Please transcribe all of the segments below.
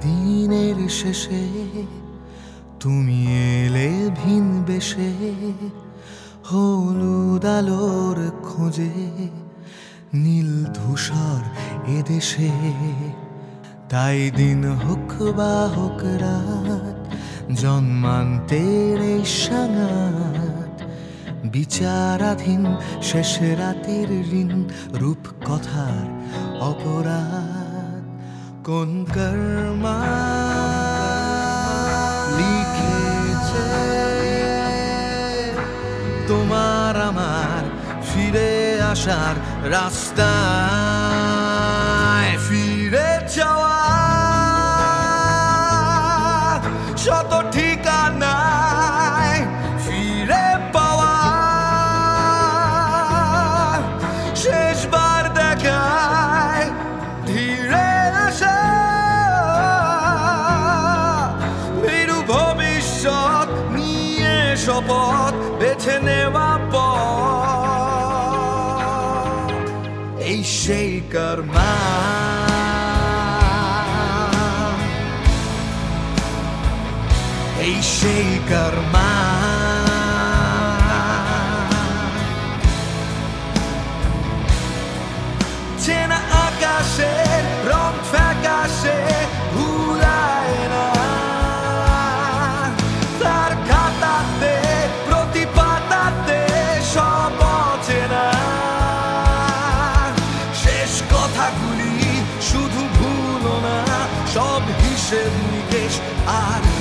দিনের শেষে তুমি এলে ভিন বেশে, হলুদ আলোর খোঁজে, নীল ধূসর এদেশে তাই দিন হোক বা হোক রাত, জন্মান্তের সাঙাত, বিচারাধীন শেষ রাতের ঋণ রূপ কথার অপরাধ। কোন লিখেছে। তোমার আমার ফিরে আসার রাস্তা ফিরে যাওয়া শত ঠিকানায় বেছে নেওয়া পথ এই সেই কর্মা এই কথাগুলি শুধু ভুলো না সব হিসেব নিকেশ আর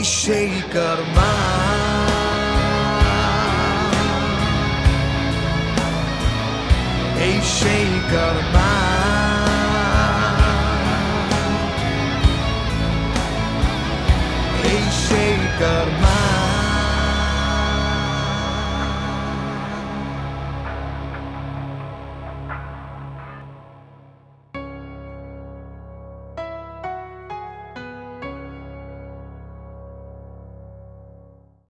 এই সেই কর্মা এই